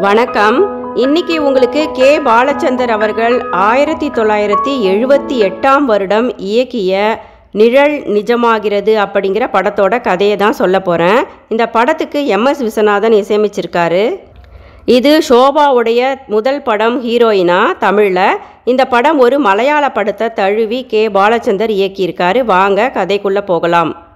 வணக்கம். இன்னைக்கு உங்களுக்கு கே. பாலச்சந்தர் அவர்கள் ஆயிரத்தி தொள்ளாயிரத்தி எழுபத்தி எட்டாம் வருடம் இயக்கிய நிழல் நிஜமாகிறது அப்படிங்கிற படத்தோட கதையை தான் சொல்ல போகிறேன் இந்த படத்துக்கு எம்எஸ் விஸ்வநாதன் இசையமைச்சிருக்காரு. இது ஷோபாவுடைய முதல் படம் ஹீரோயினா தமிழில். இந்த படம் ஒரு மலையாள படத்தை தழுவி கே. பாலச்சந்தர் இயக்கியிருக்காரு. வாங்க கதைக்குள்ளே போகலாம்.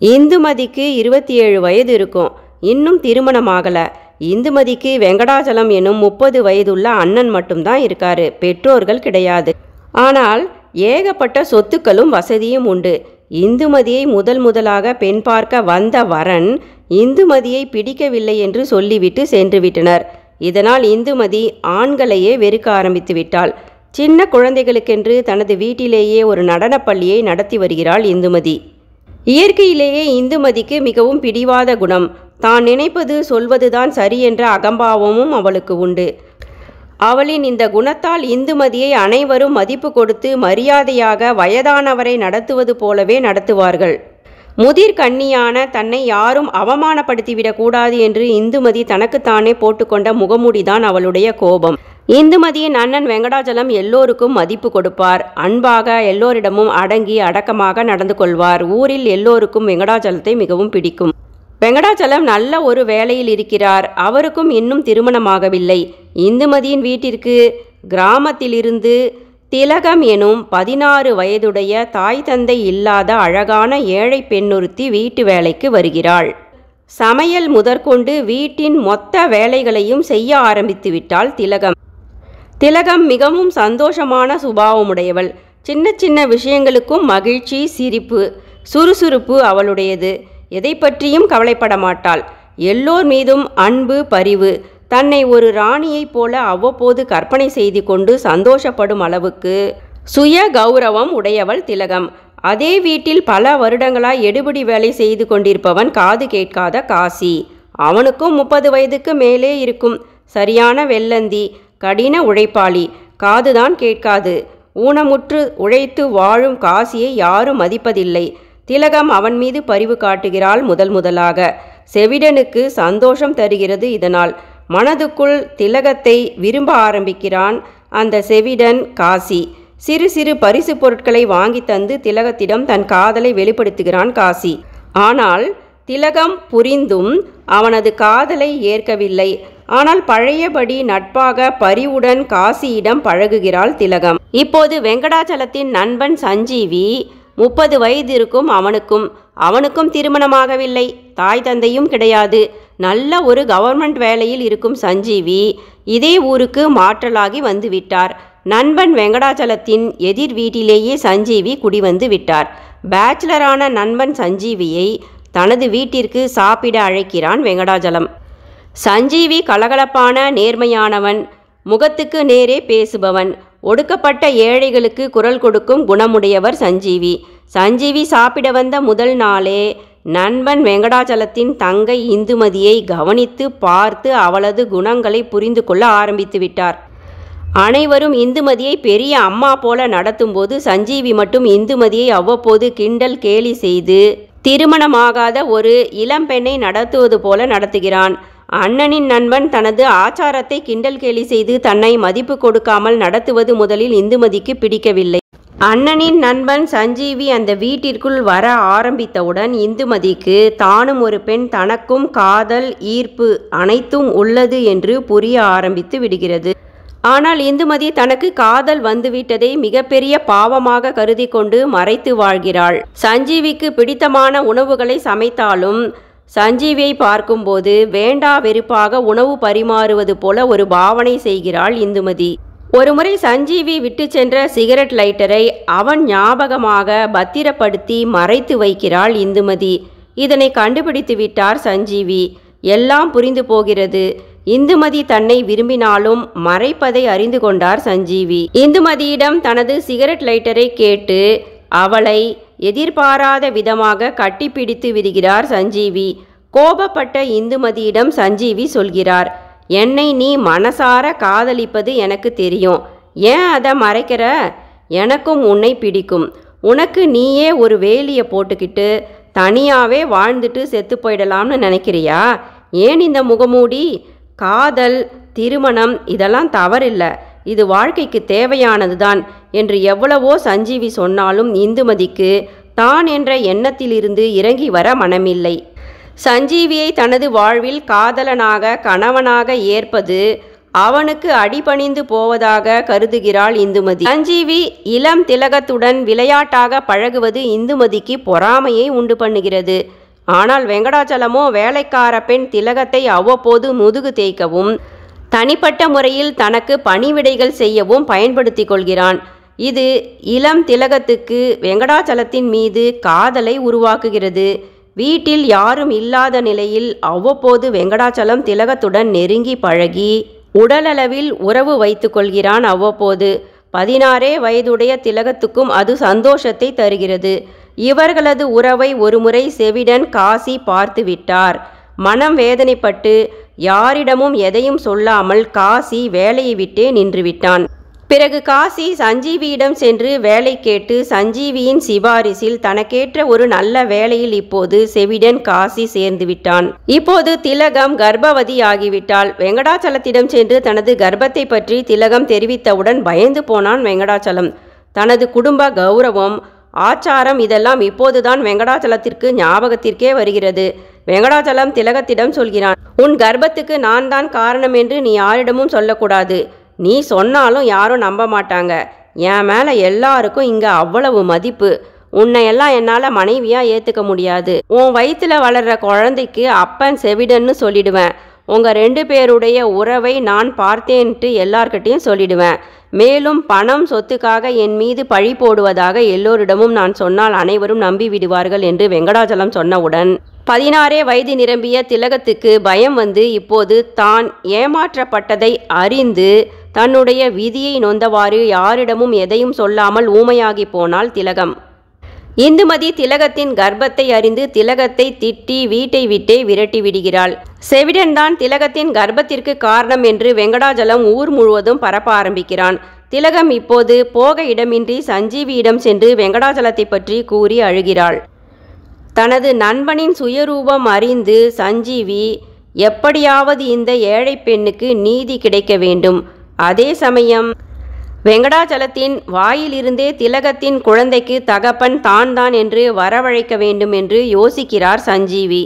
இந்துமதிக்கு இருபத்தி ஏழு வயது இருக்கும். இன்னும் திருமணமாகலை இந்துமதிக்கு வெங்கடாச்சலம் என்னும் முப்பது வயதுள்ள அண்ணன் மட்டும்தான் இருக்காரு. பெற்றோர்கள் கிடையாது. ஆனால் ஏகப்பட்ட சொத்துக்களும் வசதியும் உண்டு. இந்துமதியை முதல் முதலாக பெண் பார்க்க வந்த வரன் இந்துமதியை பிடிக்கவில்லை என்று சொல்லிவிட்டு சென்று விட்டனர். இதனால் இந்துமதி ஆண்களையே வெறுக்க ஆரம்பித்து விட்டாள். சின்ன குழந்தைகளுக்கென்று தனது வீட்டிலேயே ஒரு நடனப்பள்ளியை நடத்தி வருகிறாள் இந்துமதி. இயற்கையிலேயே இந்துமதிக்கு மிகவும் பிடிவாத குணம். தான் நினைப்பது சொல்வதுதான் சரி என்ற அகம்பாவமும் அவளுக்கு உண்டு. அவளின் இந்த குணத்தால் இந்துமதியை அனைவரும் மதிப்பு கொடுத்து மரியாதையாக வயதானவரை நடத்துவது போலவே நடத்துவார்கள். முதிர் கண்ணியான தன்னை யாரும் அவமானப்படுத்திவிடக் கூடாது என்று இந்துமதி தனக்குத்தானே போட்டுக்கொண்ட முகமூடிதான் அவளுடைய கோபம். இந்துமதியின் அண்ணன் வெங்கடாச்சலம் எல்லோருக்கும் மதிப்பு கொடுப்பார். அன்பாக எல்லோரிடமும் அடங்கி அடக்கமாக நடந்து கொள்வார். ஊரில் எல்லோருக்கும் வெங்கடாச்சலத்தை மிகவும் பிடிக்கும். வெங்கடாச்சலம் நல்ல ஒரு வேலையில் இருக்கிறார். அவருக்கும் இன்னும் திருமணமாகவில்லை. இந்துமதியின் வீட்டிற்கு கிராமத்திலிருந்து திலகம் எனும் பதினாறு வயதுடைய தாய் தந்தை இல்லாத அழகான ஏழை பெண்ணொருத்தி வீட்டு வேலைக்கு வருகிறாள். சமையல் முதற்கொண்டு வீட்டின் மொத்த வேலைகளையும் செய்ய ஆரம்பித்து விட்டாள் திலகம். திலகம் மிகவும் சந்தோஷமான சுபாவமுடையவள். சின்ன சின்ன விஷயங்களுக்கும் மகிழ்ச்சி சிரிப்பு சுறுசுறுப்பு அவளுடையது. எதை பற்றியும் கவலைப்பட மாட்டாள் எல்லோர் மீதும் அன்பு பரிவு தன்னை ஒரு ராணியைப் போல அவ்வப்போது கற்பனை செய்து கொண்டு சந்தோஷப்படும் அளவுக்கு சுய கௌரவம் உடையவள் திலகம். அதே வீட்டில் பல வருடங்களாய் எடுபிடி வேலை செய்து கொண்டிருப்பவன் காது கேட்காத காசி. அவனுக்கும் முப்பது வயதுக்கு மேலே இருக்கும் சரியான வெள்ளந்தி கடின உழைப்பாளி. காதுதான் கேட்காது. ஊனமுற்று உழைத்து வாழும் காசியை யாரும் மதிப்பதில்லை. திலகம் அவன் மீது பரிவு காட்டுகிறாள் முதல் முதலாக. செவிடனுக்கு சந்தோஷம் தருகிறது இதனால். மனதுக்குள் திலகத்தை விரும்ப ஆரம்பிக்கிறான் அந்த செவிடன் காசி. சிறு சிறு பரிசு பொருட்களை வாங்கி தந்து திலகத்திடம் தன் காதலை வெளிப்படுத்துகிறான் காசி. ஆனால் திலகம் புரிந்தும் அவனது காதலை ஏற்கவில்லை. ஆனால் பழையபடி நட்பாக பரிவுடன் காசியிடம் பழகுகிறாள் திலகம். இப்போது வெங்கடாச்சலத்தின் நண்பன் சஞ்சீவி முப்பது வயது இருக்கும் அவனுக்கும் அவனுக்கும் திருமணமாகவில்லை. தாய் தந்தையும் கிடையாது. நல்ல ஒரு கவர்மெண்ட் வேலையில் இருக்கும் சஞ்சீவி இதே ஊருக்கு மாற்றலாகி வந்து விட்டார். நண்பன் வெங்கடாச்சலத்தின் எதிர் வீட்டிலேயே சஞ்சீவி குடிவந்து விட்டார். பேச்சுலரான நண்பன் சஞ்சீவியை தனது வீட்டிற்கு சாப்பிட அழைக்கிறான் வெங்கடாச்சலம் சஞ்சீவி கலகலப்பான நேர்மையானவன் முகத்துக்கு நேரே பேசுபவன் ஒடுக்கப்பட்ட ஏழைகளுக்கு குரல் கொடுக்கும் குணமுடையவர் சஞ்சீவி. சஞ்சீவி சாப்பிட வந்த முதல் நாளே நண்பன் வெங்கடாச்சலத்தின் தங்கை இந்துமதியை கவனித்து பார்த்து அவளது குணங்களை புரிந்து கொள்ள ஆரம்பித்து விட்டார். அனைவரும் இந்துமதியை பெரிய அம்மா போல நடத்தும்போது சஞ்சீவி மட்டும் இந்துமதியை அவ்வப்போது கிண்டல் கேலி செய்து திருமணமாகாத ஒரு இளம்பெண்ணை நடத்துவது போல நடத்துகிறான். அண்ணனின் நண்பன் தனது ஆச்சாரத்தை கிண்டல் கேலி செய்து தன்னை மதிப்பு கொடுக்காமல் நடத்துவது முதலில் இந்துமதிக்கு பிடிக்கவில்லை. அண்ணனின் நண்பன் சஞ்சீவி அந்த வீட்டிற்குள் வர ஆரம்பித்தவுடன் இந்துமதிக்கு தானும் ஒரு பெண் தனக்கும் காதல் ஈர்ப்பு அனைத்தும் உள்ளது என்று புரிய ஆரம்பித்து விடுகிறது. ஆனால் இந்துமதி தனக்கு காதல் வந்துவிட்டதை மிகப்பெரிய பாவமாக கருதி கொண்டு மறைத்து வாழ்கிறாள். சஞ்சீவிக்கு பிடித்தமான உணவுகளை சமைத்தாலும் சஞ்சீவியை பார்க்கும்போது வேண்டா வெறுப்பாக உணவு பரிமாறுவது போல ஒரு பாவனை செய்கிறாள் இந்துமதி. ஒருமுறை சஞ்சீவி விட்டு சென்ற சிகரெட் லைட்டரை அவன் ஞாபகமாக பத்திரப்படுத்தி மறைத்து வைக்கிறாள் இந்துமதி. இதனை கண்டுபிடித்து விட்டார் சஞ்சீவி. எல்லாம் புரிந்து போகிறது. இந்துமதி தன்னை விரும்பினாலும் மறைப்பதை அறிந்து கொண்டார் சஞ்சீவி. இந்துமதியிடம் தனது சிகரெட் லைட்டரை கேட்டு அவளை எதிர்பாராத விதமாக கட்டிப்பிடித்து விடுகிறார் சஞ்சீவி. கோபப்பட்ட இந்துமதியிடம் சஞ்சீவி சொல்கிறார். என்னை நீ மனசார காதலிப்பது எனக்கு தெரியும். ஏன் அதை மறைக்கிற? எனக்கும் உன்னை பிடிக்கும். உனக்கு நீயே ஒரு வேலியை போட்டுக்கிட்டு தனியாகவே வாழ்ந்துட்டு செத்து போயிடலாம்னு நினைக்கிறியா? ஏன் இந்த முகமூடி? காதல் திருமணம் இதெல்லாம் தவறில்லை. இது வாழ்க்கைக்கு தேவையானதுதான் என்று எவ்வளவோ சஞ்சீவி சொன்னாலும் இந்துமதிக்கு தான் என்ற எண்ணத்திலிருந்து இறங்கி வர மனமில்லை. சஞ்சீவியை தனது வாழ்வில் காதலனாக கணவனாக ஏற்பது அவனுக்கு அடிபணிந்து போவதாக கருதுகிறாள் இந்துமதி. சஞ்சீவி இளம் திலகத்துடன் விளையாட்டாக பழகுவது இந்துமதிக்கு பொறாமையை உண்டு பண்ணுகிறது. ஆனால் வெங்கடாச்சலமோ வேலைக்கார பெண் திலகத்தை அவ்வப்போது முதுகு தேய்க்கவும் தனிப்பட்ட முறையில் தனக்கு பணிவிடைகள் செய்யவும் பயன்படுத்தி கொள்கிறான். இது இளம் திலகத்துக்கு வெங்கடாச்சலத்தின் மீது காதலை உருவாக்குகிறது. வீட்டில் யாரும் இல்லாத நிலையில் அவ்வப்போது வெங்கடாச்சலம் திலகத்துடன் நெருங்கி பழகி உடலளவில் உறவு வைத்து கொள்கிறான் அவ்வப்போது. பதினாறே வயதுடைய திலகத்துக்கும் அது சந்தோஷத்தை தருகிறது. இவர்களது உறவை ஒருமுறை செவிடன் காசி பார்த்து விட்டார். மனம் வேதனைப்பட்டு யாரிடமும் எதையும் சொல்லாமல் காசி வேலையை விட்டே நின்றுவிட்டான் பிறகு காசி சஞ்சீவியிடம் சென்று வேலை கேட்டு சஞ்சீவியின் சிபாரிசில் தனக்கேற்ற ஒரு நல்ல வேலையில் இப்போது செவிடன் காசி சேர்ந்து விட்டான். இப்போது திலகம் கர்ப்பவதி ஆகிவிட்டாள் வெங்கடாச்சலத்திடம் சென்று தனது கர்ப்பத்தை பற்றி திலகம் தெரிவித்தவுடன் பயந்து போனான் வெங்கடாச்சலம். தனது குடும்ப கௌரவம் ஆச்சாரம் இதெல்லாம் இப்போதுதான் வெங்கடாச்சலத்திற்கு ஞாபகத்திற்கே வருகிறது. வெங்கடாச்சலம் திலகத்திடம் சொல்கிறான் உன் கர்ப்பத்துக்கு நான் தான் காரணம் என்று நீ யாரிடமும் சொல்லக்கூடாது. நீ சொன்னாலும் யாரும் நம்ப மாட்டாங்க. என் மேலே எல்லாருக்கும் இங்கே அவ்வளவு மதிப்பு. உன்னையெல்லாம் என்னால் மனைவியாக ஏற்றுக்க முடியாது. உன் வயிற்றில் வளர்ற குழந்தைக்கு அப்பன் செவிடன்னு சொல்லிடுவேன். உங்கள் ரெண்டு பேருடைய உறவை நான் பார்த்தேன்ட்டு எல்லார்கிட்டையும் சொல்லிடுவேன். மேலும் பணம் சொத்துக்காக என் மீது பழி போடுவதாக எல்லோரிடமும் நான் சொன்னால் அனைவரும் நம்பி விடுவார்கள் என்று வெங்கடாச்சலம் சொன்னவுடன் பதினாறே வயது நிரம்பிய திலகத்துக்கு பயம் வந்து இப்போது தான் ஏமாற்றப்பட்டதை அறிந்து தன்னுடைய விதியை நொந்தவாறு யாரிடமும் எதையும் சொல்லாமல் ஊமையாகி போனால் திலகம். இந்துமதி திலகத்தின் கர்ப்பத்தை அறிந்து திலகத்தை திட்டி வீட்டை விட்டே விரட்டி விடுகிறாள். செவிடன்தான் திலகத்தின் கர்ப்பத்திற்கு காரணம் என்று வெங்கடாஜலம் ஊர் முழுவதும் பரப்ப ஆரம்பிக்கிறான். திலகம் இப்போது போக இடமின்றி சஞ்சீவியிடம் சென்று வெங்கடாஜலத்தை பற்றி கூறி அழுகிறாள். தனது நண்பனின் சுயரூபம் அறிந்து சஞ்சீவி எப்படியாவது இந்த ஏழை பெண்ணுக்கு நீதி கிடைக்க வேண்டும். அதே சமயம் வெங்கடாச்சலத்தின் வாயிலிருந்தே திலகத்தின் குழந்தைக்கு தகப்பன் தான் தான் என்று வரவழைக்க வேண்டும் என்று யோசிக்கிறார் சஞ்சீவி.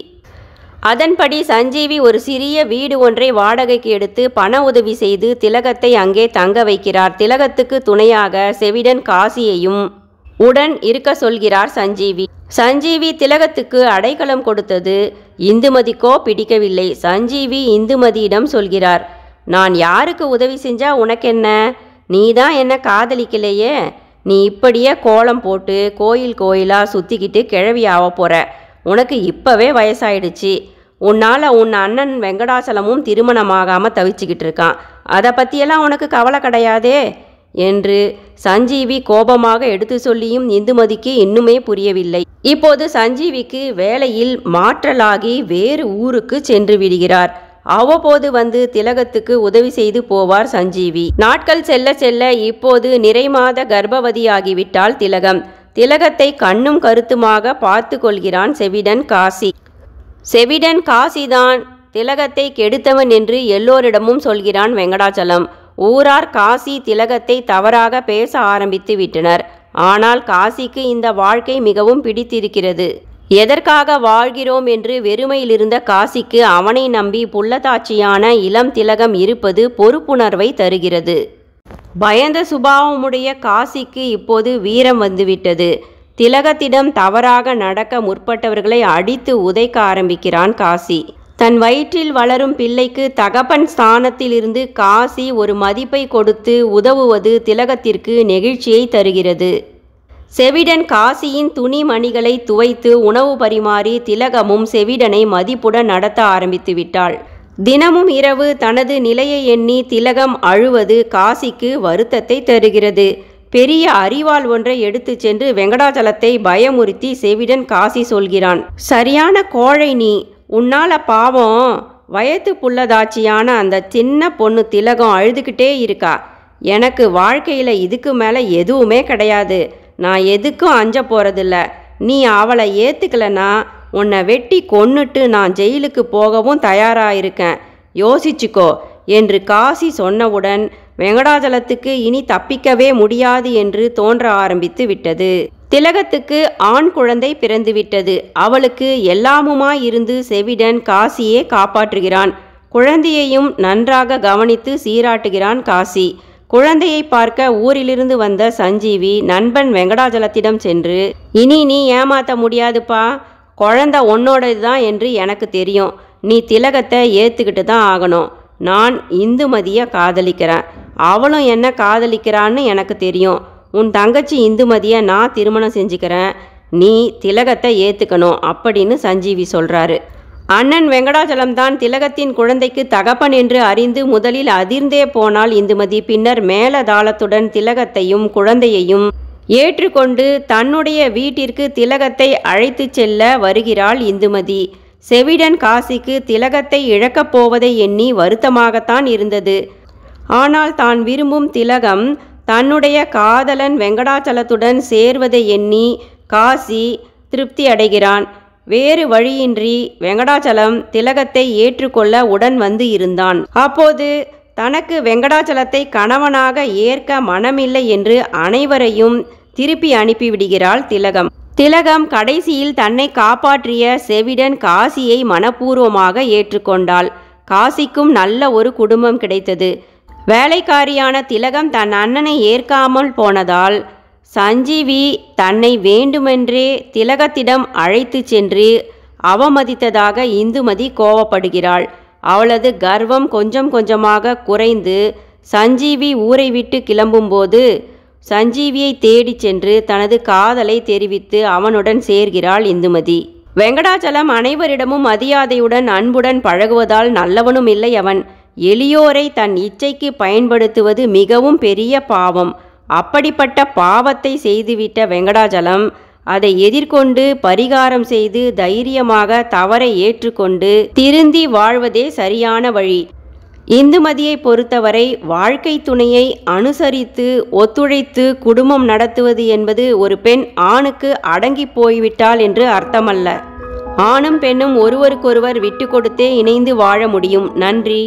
அதன்படி சஞ்சீவி ஒரு சிறிய வீடு ஒன்றை வாடகைக்கு எடுத்து பண உதவி செய்து திலகத்தை அங்கே தங்க வைக்கிறார். திலகத்துக்கு துணையாக செவிடன் காசியையும் உடன் இருக்க சொல்கிறார் சஞ்சீவி. சஞ்சீவி திலகத்துக்கு அடைக்கலம் கொடுத்தது இந்துமதிக்கோ பிடிக்கவில்லை. சஞ்சீவி இந்துமதியிடம் சொல்கிறார் நான் யாருக்கு உதவி செஞ்சா உனக்கென்ன? நீ தான் என்ன காதலிக்கலையே. நீ இப்படியே கோலம் போட்டு கோயில் கோயிலாக சுற்றிக்கிட்டு கிழவி ஆக போகிற உனக்கு இப்போவே வயசாயிடுச்சு. உன்னால் உன் அண்ணன் வெங்கடாசலமும் திருமணமாகாமல் தவிச்சுக்கிட்டு இருக்கான். அதை பற்றியெல்லாம் உனக்கு கவலை கிடையாதே? என்று சஞ்சீவி கோபமாக எடுத்து சொல்லியும் இந்துமதிக்கு இன்னுமே புரியவில்லை. இப்போது சஞ்சீவிக்கு வேலையில் மாற்றலாகி வேறு ஊருக்கு சென்று விடுகிறார். அவ்வப்போது வந்து திலகத்துக்கு உதவி செய்து போவார் சஞ்சீவி. நாட்கள் செல்ல செல்ல இப்போது நிறைமாத கர்ப்பவதியாகிவிட்டாள் திலகம். திலகத்தை கண்ணும் கருத்துமாக பார்த்து கொள்கிறான் செவிடன் காசி. செவிடன் காசிதான் திலகத்தை கெடுத்தவன் என்று எல்லோரிடமும் சொல்கிறான் வெங்கடாச்சலம். ஊரார் காசி திலகத்தை தவறாக பேச ஆரம்பித்து விட்டனர். ஆனால் காசிக்கு இந்த வாழ்க்கை மிகவும் பிடித்திருக்கிறது. எதற்காக வாழ்கிறோம் என்று வெறுமையிலிருந்த காசிக்கு அவனை நம்பி புள்ளதாட்சியான இளம் திலகம் இருப்பது பொறுப்புணர்வை தருகிறது. பயந்த சுபாவமுடைய காசிக்கு இப்போது வீரம் வந்துவிட்டது. திலகத்திடம் தவறாக நடக்க முற்பட்டவர்களை அடித்து உதைக்க ஆரம்பிக்கிறான் காசி. தன் வயிற்றில் வளரும் பிள்ளைக்கு தகப்பன் ஸ்தானத்திலிருந்து காசி ஒரு மதிப்பை கொடுத்து உதவுவது திலகத்திற்கு நெகிழ்ச்சியை தருகிறது. செவிடன் காசியின் துணிமணிகளை துவைத்து உணவு பரிமாறி திலகமும் செவிடனை மதிப்புடன் நடத்த ஆரம்பித்து விட்டாள். தினமும் இரவு தனது நிலையை எண்ணி திலகம் அழுவது காசிக்கு வருத்தத்தை தருகிறது. பெரிய அரிவாள் ஒன்றை எடுத்து சென்று வெங்கடாச்சலத்தை பயமுறுத்தி செவிடன் காசி சொல்கிறான் சரியான கோழை நீ உன்னால பாவம். வயத்து புள்ளதாச்சியான அந்த சின்ன பொண்ணு திலகம் அழுதுகிட்டே இருக்கா. எனக்கு வாழ்க்கையில் இதுக்கு மேலே எதுவுமே கிடையாது. நான் எதுக்கும் அஞ்ச போகிறதில்ல நீ அவளை ஏற்றுக்கலைன்னா உன்னை வெட்டி கொன்னுட்டு நான் ஜெயிலுக்கு போகவும் தயாராக இருக்கேன் யோசிச்சுக்கோ. என்று காசி சொன்னவுடன் வெங்கடாஜலத்துக்கு இனி தப்பிக்கவே முடியாது என்று தோன்ற ஆரம்பித்து விட்டது. திலகத்துக்கு ஆண் குழந்தை பிறந்துவிட்டது அவளுக்கு எல்லாமுமாய் இருந்து செவிடன் காசியே காப்பாற்றுகிறான். குழந்தையையும் நன்றாக கவனித்து சீராட்டுகிறான் காசி. குழந்தையை பார்க்க ஊரிலிருந்து வந்த சஞ்சீவி நண்பன் வெங்கடாஜலத்திடம் சென்று இனி நீ ஏமாத்த முடியாதுப்பா குழந்த உன்னோடது தான் என்று எனக்கு தெரியும். நீ திலகத்தை ஏற்றுக்கிட்டு தான் ஆகணும். நான் இந்துமதியை காதலிக்கிறேன். அவளும் என்ன காதலிக்கிறான்னு எனக்கு தெரியும். உன் தங்கச்சி இந்துமதியை நான் திருமணம் செஞ்சுக்கிறேன். நீ திலகத்தை ஏற்றுக்கணும் அப்படின்னு சஞ்சீவி சொல்கிறாரு அண்ணன் வெங்கடாச்சலம் தான் திலகத்தின் குழந்தைக்கு தகப்பன் என்று அறிந்து முதலில் அதிர்ந்தே போனால் இந்துமதி. பின்னர் மேலதாளத்துடன் திலகத்தையும் குழந்தையையும் ஏற்றுக்கொண்டு தன்னுடைய வீட்டிற்கு திலகத்தை அழைத்து செல்ல வருகிறாள் இந்துமதி. செவிடன் காசிக்கு திலகத்தை இழக்கப் போவதை எண்ணி வருத்தமாகத்தான் இருந்தது. ஆனால் தான் விரும்பும் திலகம் தன்னுடைய காதலன் வெங்கடாச்சலத்துடன் சேர்வதை எண்ணி காசி திருப்தி அடைகிறான். வேறு வழியின்றி வெங்கடாச்சலம் திலகத்தை ஏற்றுக்கொள்ள உடன் வந்து இருந்தான். அப்போது தனக்கு வெங்கடாச்சலத்தை கணவனாக ஏற்க மனமில்லை என்று அனைவரையும் திருப்பி அனுப்பிவிடுகிறாள் திலகம். திலகம் கடைசியில் தன்னை காப்பாற்றிய செவிடன் காசியை மனப்பூர்வமாக ஏற்றுக்கொண்டாள். காசிக்கும் நல்ல ஒரு குடும்பம் கிடைத்தது. வேலைக்காரியான திலகம் தன் அண்ணனை ஏற்காமல் போனதால் சஞ்சீவி தன்னை வேண்டுமென்றே திலகத்திடம் அழைத்து சென்று அவமதித்ததாக இந்துமதி கோவப்படுகிறாள். அவளது கர்வம் கொஞ்சம் கொஞ்சமாக குறைந்து சஞ்சீவி ஊரை விட்டு கிளம்பும்போது சஞ்சீவியை தேடிச் சென்று தனது காதலை தெரிவித்து அவனுடன் சேர்கிறாள் இந்துமதி. வெங்கடாச்சலம் அனைவரிடமும் மரியாதையுடன் அன்புடன் பழகுவதால் நல்லவனும் இல்லை அவன். எளியோரை தன் இச்சைக்கு பயன்படுத்துவது மிகவும் பெரிய பாவம். அப்படிப்பட்ட பாவத்தை செய்துவிட்ட வெங்கடாஜலம் அதை எதிர்கொண்டு பரிகாரம் செய்து தைரியமாக தவறை ஏற்றுக்கொண்டு திருந்தி வாழ்வதே சரியான வழி. இந்துமதியை பொறுத்தவரை வாழ்க்கை துணையை அனுசரித்து ஒத்துழைத்து குடும்பம் நடத்துவது என்பது ஒரு பெண் ஆணுக்கு அடங்கி போய்விட்டாள் என்று அர்த்தமல்ல. ஆணும் பெண்ணும் ஒருவருக்கொருவர் விட்டு கொடுத்தே இணைந்து வாழ முடியும். நன்றி.